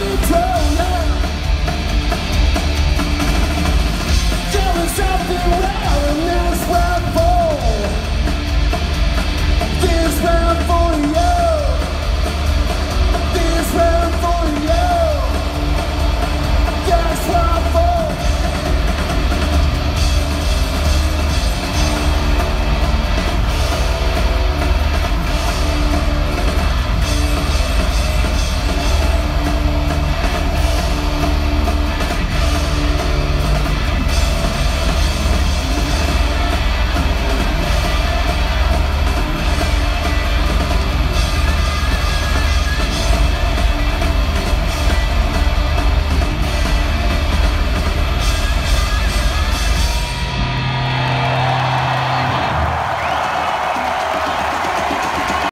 the